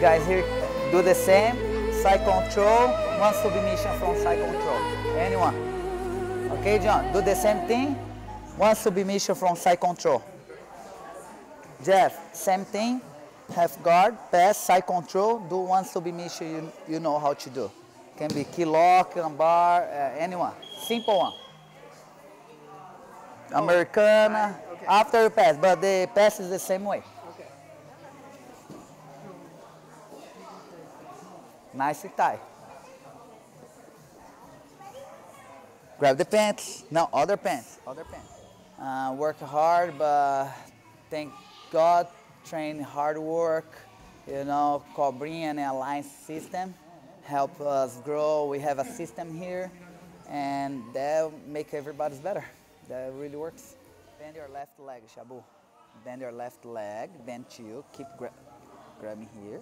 guys here do the same. Side control, one submission from side control. Anyone? Okay, John, do the same thing. One submission from side control. Jeff, same thing. Half guard, pass, side control, do one submission you, you know how to do. Can be key lock, bar, uh, anyone. Simple one. Americana, okay. after pass, but the pass is the same way. Nicely tie. Grab the pants. No, other pants. Other pants. Uh, work hard, but thank God, train hard work. You know, Cobrinha and Alliance system help us grow. We have a system here, and that make everybody's better. That really works. Bend your left leg, Shabu. Bend your left leg, bend you, keep gra grabbing here.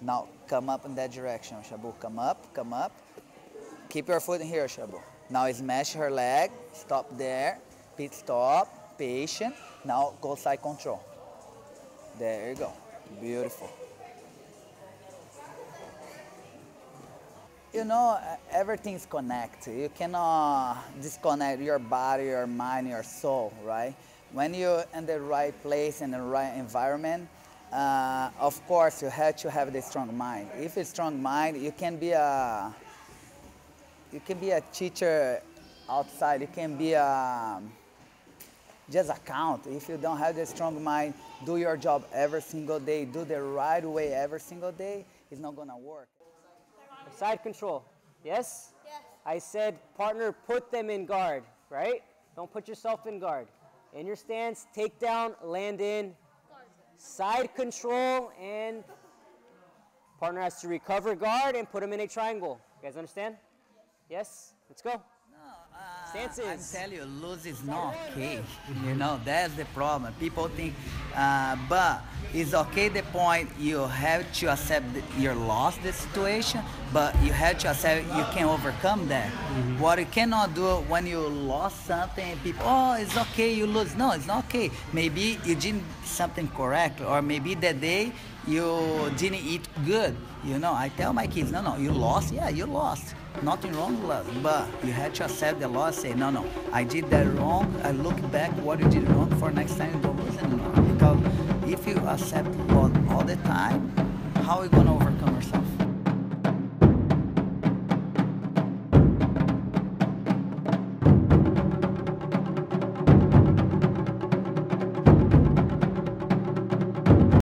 Now come up in that direction, Shabu. Come up, come up. Keep your foot here, Shabu. Now smash her leg, stop there, pit stop, patient. Now go side control. There you go, beautiful. You know, everything's connected. You cannot disconnect your body, your mind, your soul, right? When you're in the right place, in the right environment, uh, of course, you have to have the strong mind. If it's strong mind, you can be a you can be a teacher outside. You can be a just account. If you don't have the strong mind, do your job every single day, do the right way every single day. It's not gonna work. Side control. Yes? Yes. I said, partner, put them in guard, right? Don't put yourself in guard. In your stance, take down, land in, side control, and partner has to recover guard and put him in a triangle. You guys understand? Yes? Let's go. Uh, Stances. I'm telling you, lose is not okay. You know, that's the problem. People think, uh, but it's okay the point you have to accept that you lost the situation, but you have to accept you can overcome that. What you cannot do when you lost something, people, oh, it's okay, you lose. No, it's not okay. Maybe you didn't something correct, or maybe that day you didn't eat good. You know, I tell my kids, no, no, you lost. Yeah, you lost. Nothing wrong, with love. But you had to accept the loss. Say, no, no, I did that wrong. I look back what you did wrong for next time you don't anymore. Because if you accept loss all the time, how are you gonna overcome yourself?